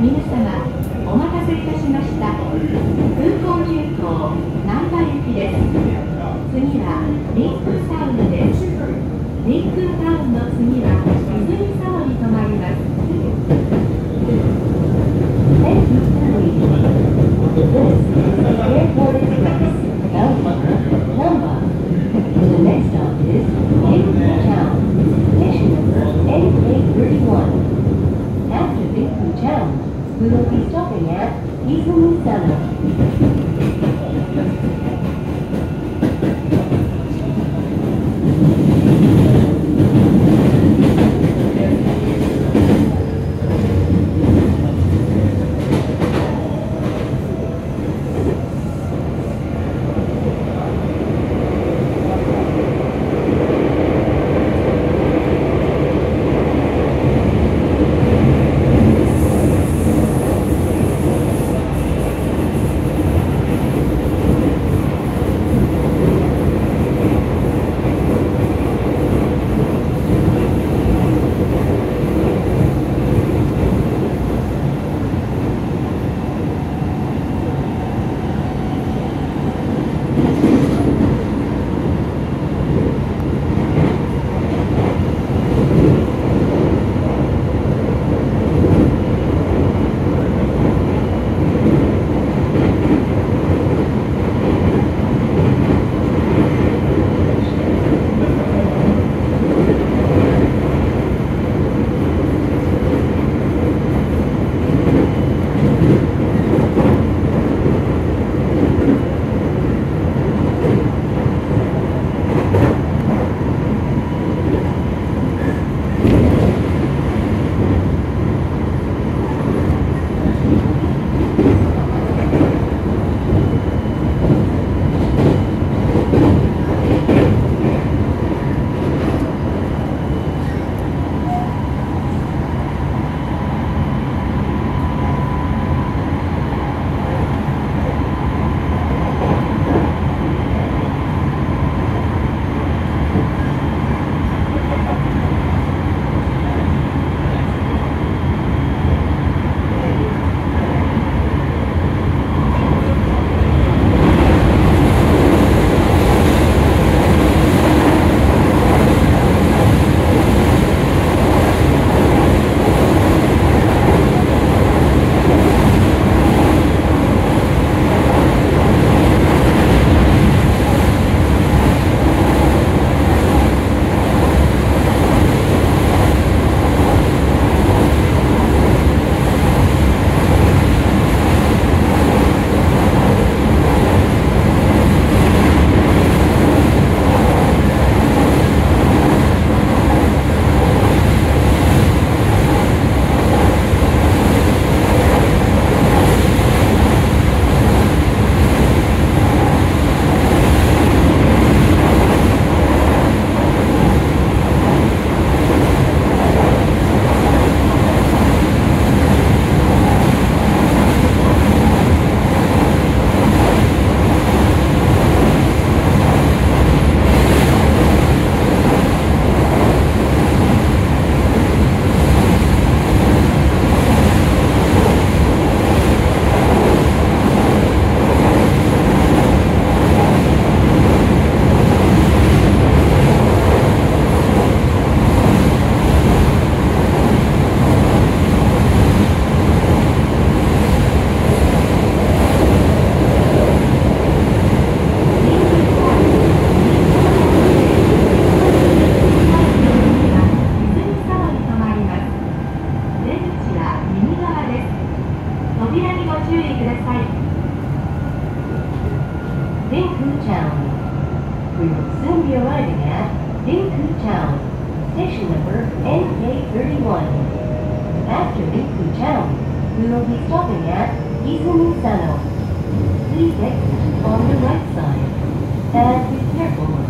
皆様お待たせいたしました。空港急行難波行きです。次はリンクタウンです。リンクタウンの次は泉沢に停まります。Thank you. easily sellable. Stopping at Izumi Sano. Rinku Town. We will soon be arriving at Rinku Town, station number NK31. After Rinku Town, we will be stopping at Izumi Sano. Please exit on the right side and be careful.